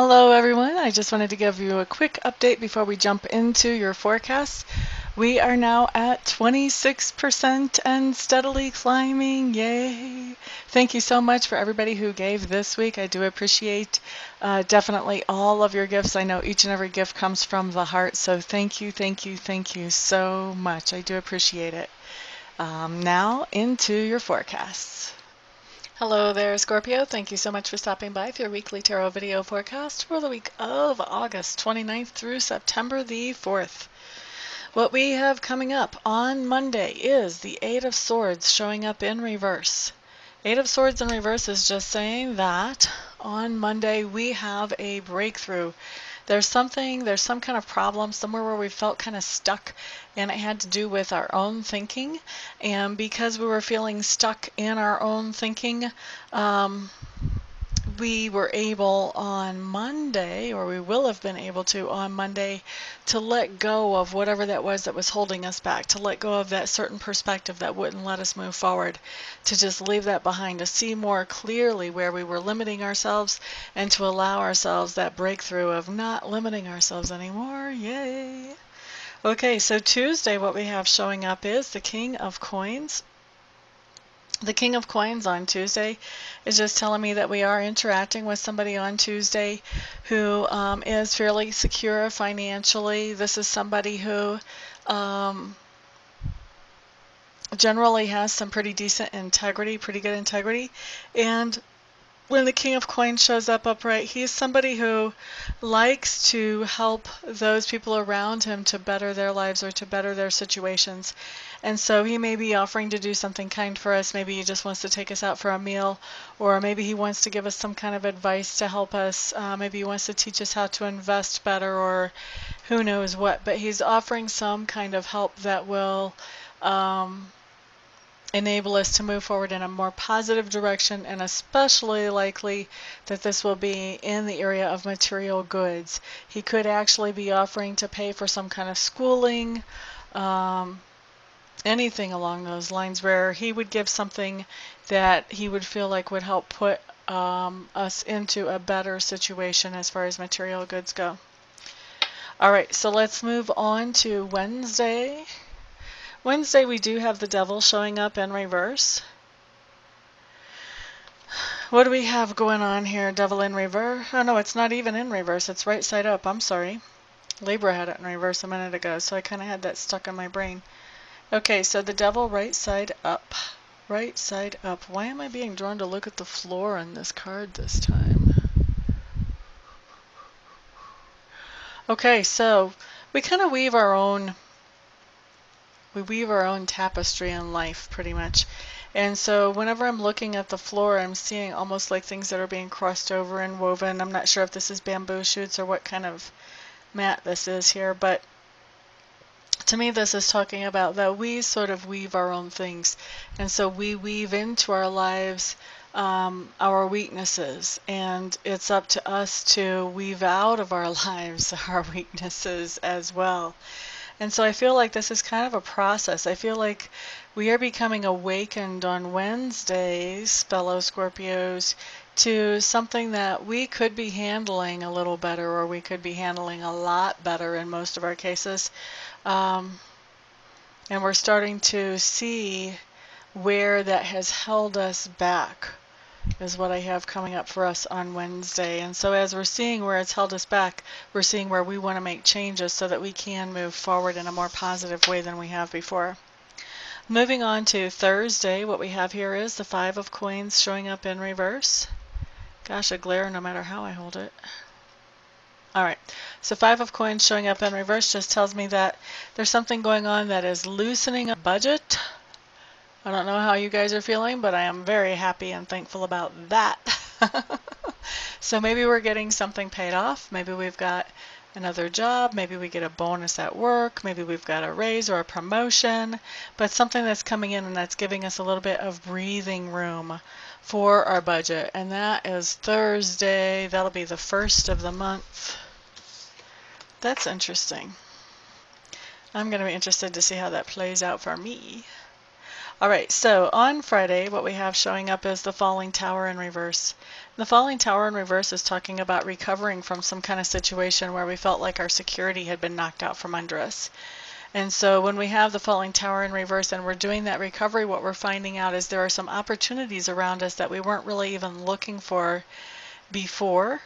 Hello everyone, I just wanted to give you a quick update before we jump into your forecast. We are now at 26% and steadily climbing, yay! Thank you so much for everybody who gave this week. I do appreciate uh, definitely all of your gifts. I know each and every gift comes from the heart, so thank you, thank you, thank you so much. I do appreciate it. Um, now into your forecasts. Hello there, Scorpio. Thank you so much for stopping by for your weekly tarot video forecast for the week of August 29th through September the 4th. What we have coming up on Monday is the Eight of Swords showing up in reverse. Eight of Swords in reverse is just saying that on Monday we have a breakthrough there's something, there's some kind of problem somewhere where we felt kind of stuck, and it had to do with our own thinking. And because we were feeling stuck in our own thinking, um, we were able on Monday, or we will have been able to on Monday, to let go of whatever that was that was holding us back, to let go of that certain perspective that wouldn't let us move forward, to just leave that behind, to see more clearly where we were limiting ourselves, and to allow ourselves that breakthrough of not limiting ourselves anymore. Yay! Okay, so Tuesday, what we have showing up is the King of Coins the King of Coins on Tuesday is just telling me that we are interacting with somebody on Tuesday who um, is fairly secure financially. This is somebody who um, generally has some pretty decent integrity, pretty good integrity, and when the King of Coins shows up upright, he's somebody who likes to help those people around him to better their lives or to better their situations. And so he may be offering to do something kind for us. Maybe he just wants to take us out for a meal, or maybe he wants to give us some kind of advice to help us. Uh, maybe he wants to teach us how to invest better, or who knows what. But he's offering some kind of help that will. Um, enable us to move forward in a more positive direction and especially likely that this will be in the area of material goods. He could actually be offering to pay for some kind of schooling, um, anything along those lines where he would give something that he would feel like would help put um, us into a better situation as far as material goods go. All right, so let's move on to Wednesday. Wednesday we do have the devil showing up in reverse. What do we have going on here? Devil in reverse? Oh no, it's not even in reverse. It's right side up. I'm sorry. Libra had it in reverse a minute ago, so I kind of had that stuck in my brain. Okay, so the devil right side up. Right side up. Why am I being drawn to look at the floor on this card this time? Okay, so we kind of weave our own we weave our own tapestry in life pretty much. And so whenever I'm looking at the floor, I'm seeing almost like things that are being crossed over and woven. I'm not sure if this is bamboo shoots or what kind of mat this is here, but to me this is talking about that we sort of weave our own things. And so we weave into our lives um, our weaknesses, and it's up to us to weave out of our lives our weaknesses as well. And so I feel like this is kind of a process. I feel like we are becoming awakened on Wednesdays, fellow Scorpios, to something that we could be handling a little better or we could be handling a lot better in most of our cases. Um, and we're starting to see where that has held us back is what I have coming up for us on Wednesday. And so as we're seeing where it's held us back, we're seeing where we want to make changes so that we can move forward in a more positive way than we have before. Moving on to Thursday, what we have here is the Five of Coins showing up in reverse. Gosh, a glare no matter how I hold it. Alright, so Five of Coins showing up in reverse just tells me that there's something going on that is loosening a budget I don't know how you guys are feeling, but I am very happy and thankful about that. so maybe we're getting something paid off. Maybe we've got another job. Maybe we get a bonus at work. Maybe we've got a raise or a promotion, but something that's coming in and that's giving us a little bit of breathing room for our budget. And that is Thursday. That'll be the first of the month. That's interesting. I'm going to be interested to see how that plays out for me. All right, so on Friday, what we have showing up is the falling tower in reverse. The falling tower in reverse is talking about recovering from some kind of situation where we felt like our security had been knocked out from under us. And so when we have the falling tower in reverse and we're doing that recovery, what we're finding out is there are some opportunities around us that we weren't really even looking for before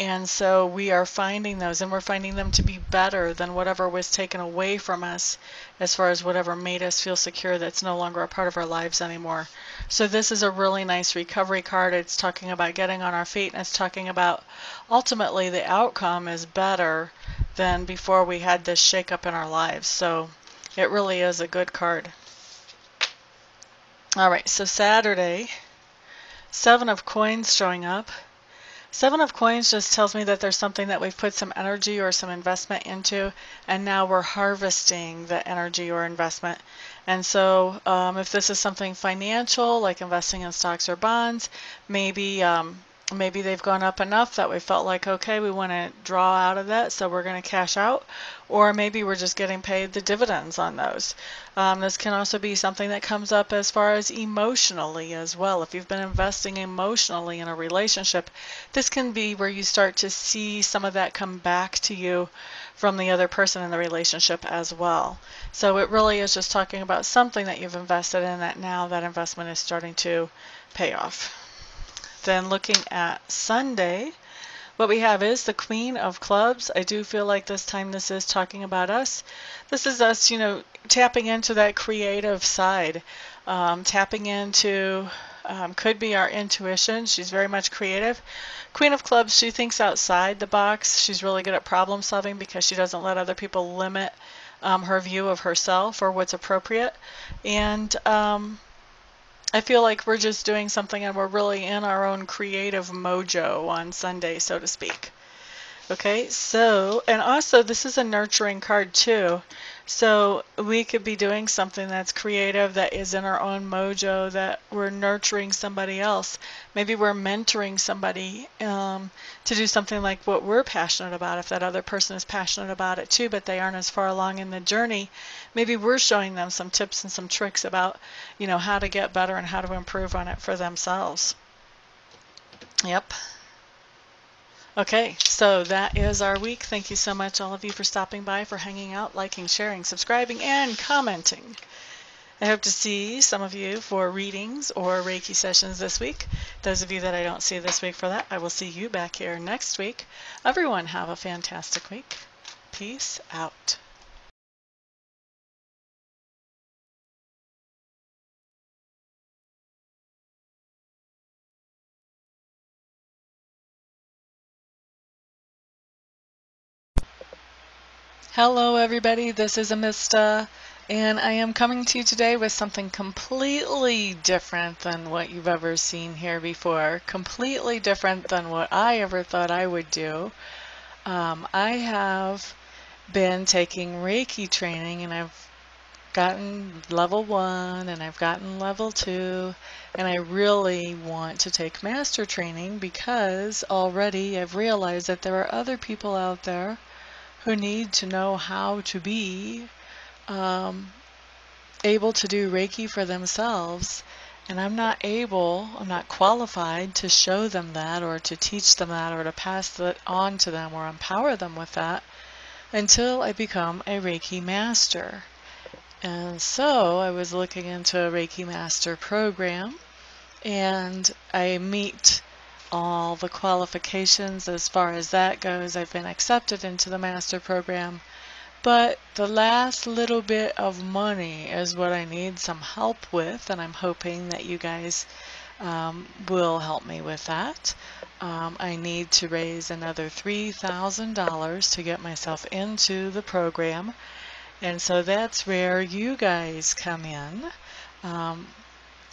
and so we are finding those and we're finding them to be better than whatever was taken away from us as far as whatever made us feel secure that's no longer a part of our lives anymore. So this is a really nice recovery card. It's talking about getting on our feet and it's talking about ultimately the outcome is better than before we had this shakeup in our lives. So it really is a good card. All right, so Saturday, seven of coins showing up. Seven of coins just tells me that there's something that we've put some energy or some investment into, and now we're harvesting the energy or investment. And so um, if this is something financial, like investing in stocks or bonds, maybe um, maybe they've gone up enough that we felt like okay we want to draw out of that so we're going to cash out. Or maybe we're just getting paid the dividends on those. Um, this can also be something that comes up as far as emotionally as well. If you've been investing emotionally in a relationship this can be where you start to see some of that come back to you from the other person in the relationship as well. So it really is just talking about something that you've invested in that now that investment is starting to pay off then looking at Sunday, what we have is the Queen of Clubs. I do feel like this time this is talking about us. This is us, you know, tapping into that creative side, um, tapping into um, could be our intuition. She's very much creative. Queen of Clubs, she thinks outside the box. She's really good at problem solving because she doesn't let other people limit um, her view of herself or what's appropriate. And um, I feel like we're just doing something and we're really in our own creative mojo on Sunday, so to speak. Okay, so, and also this is a nurturing card too. So we could be doing something that's creative, that is in our own mojo, that we're nurturing somebody else. Maybe we're mentoring somebody um, to do something like what we're passionate about. If that other person is passionate about it too, but they aren't as far along in the journey, maybe we're showing them some tips and some tricks about, you know, how to get better and how to improve on it for themselves. Yep. Okay, so that is our week. Thank you so much, all of you, for stopping by, for hanging out, liking, sharing, subscribing, and commenting. I hope to see some of you for readings or Reiki sessions this week. Those of you that I don't see this week for that, I will see you back here next week. Everyone, have a fantastic week. Peace out. Hello everybody, this is Amista, and I am coming to you today with something completely different than what you've ever seen here before, completely different than what I ever thought I would do. Um, I have been taking Reiki training and I've gotten level one and I've gotten level two and I really want to take master training because already I've realized that there are other people out there who need to know how to be um, able to do Reiki for themselves. And I'm not able, I'm not qualified to show them that or to teach them that or to pass that on to them or empower them with that until I become a Reiki master. And so I was looking into a Reiki master program and I meet all the qualifications as far as that goes. I've been accepted into the master program. But the last little bit of money is what I need some help with, and I'm hoping that you guys um, will help me with that. Um, I need to raise another $3,000 to get myself into the program, and so that's where you guys come in. Um,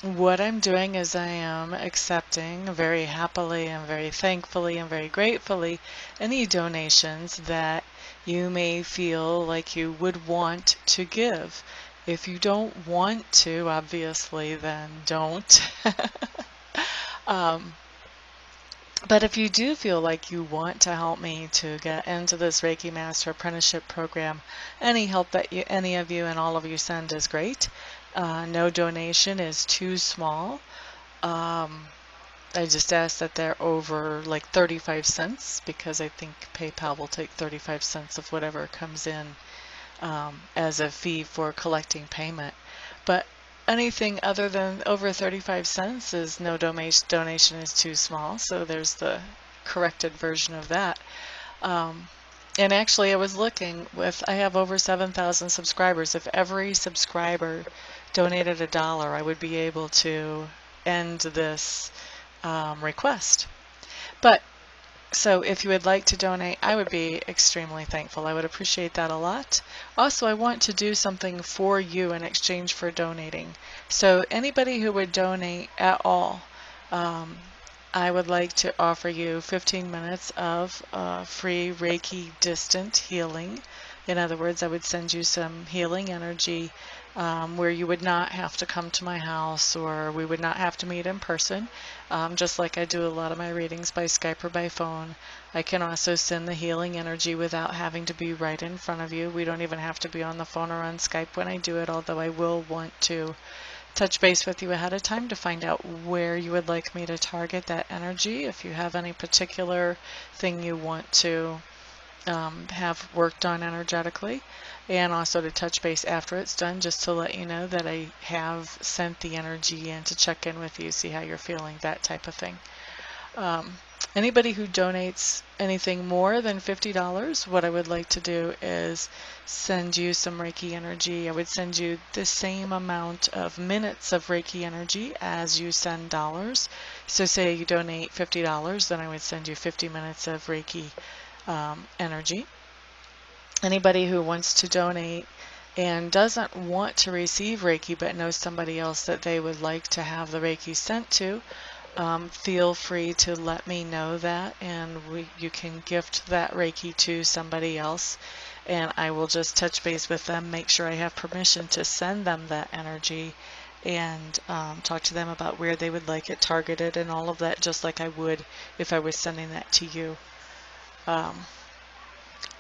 what I'm doing is I am accepting very happily and very thankfully and very gratefully any donations that you may feel like you would want to give. If you don't want to, obviously, then don't. um, but if you do feel like you want to help me to get into this Reiki Master Apprenticeship Program, any help that you, any of you and all of you send is great. Uh, no donation is too small. Um, I just ask that they're over like 35 cents because I think PayPal will take 35 cents of whatever comes in um, as a fee for collecting payment. But anything other than over 35 cents is no donation, donation is too small. So there's the corrected version of that. Um, and actually I was looking with, I have over 7,000 subscribers. If every subscriber donated a dollar, I would be able to end this um, request. But so if you would like to donate, I would be extremely thankful. I would appreciate that a lot. Also, I want to do something for you in exchange for donating. So anybody who would donate at all, um, I would like to offer you 15 minutes of uh, free Reiki distant healing. In other words, I would send you some healing energy um, where you would not have to come to my house or we would not have to meet in person, um, just like I do a lot of my readings by Skype or by phone. I can also send the healing energy without having to be right in front of you. We don't even have to be on the phone or on Skype when I do it, although I will want to touch base with you ahead of time to find out where you would like me to target that energy. If you have any particular thing you want to um, have worked on energetically and also to touch base after it's done just to let you know that I have sent the energy in to check in with you, see how you're feeling, that type of thing. Um, anybody who donates anything more than $50, what I would like to do is send you some Reiki energy. I would send you the same amount of minutes of Reiki energy as you send dollars. So say you donate $50, then I would send you 50 minutes of Reiki um, energy. Anybody who wants to donate and doesn't want to receive Reiki but knows somebody else that they would like to have the Reiki sent to, um, feel free to let me know that and we, you can gift that Reiki to somebody else and I will just touch base with them, make sure I have permission to send them that energy and um, talk to them about where they would like it targeted and all of that just like I would if I was sending that to you. Um,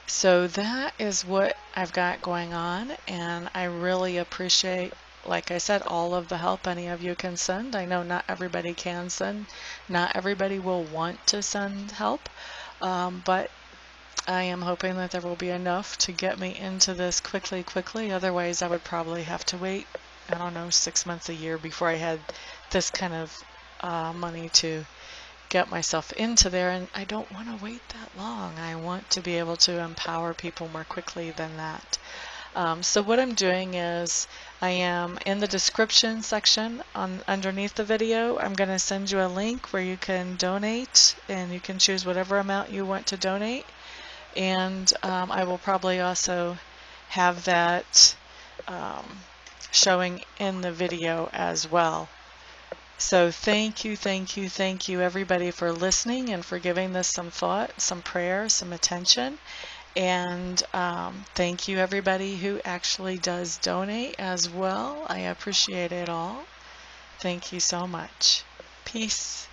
so that is what I've got going on and I really appreciate like I said all of the help any of you can send. I know not everybody can send, not everybody will want to send help, um, but I am hoping that there will be enough to get me into this quickly, quickly. Otherwise, I would probably have to wait, I don't know, six months, a year before I had this kind of uh, money to get myself into there and I don't want to wait that long. I want to be able to empower people more quickly than that. Um, so what I'm doing is I am in the description section on underneath the video. I'm going to send you a link where you can donate and you can choose whatever amount you want to donate. And um, I will probably also have that um, showing in the video as well. So thank you, thank you, thank you everybody for listening and for giving this some thought, some prayer, some attention. And um, thank you everybody who actually does donate as well. I appreciate it all. Thank you so much. Peace.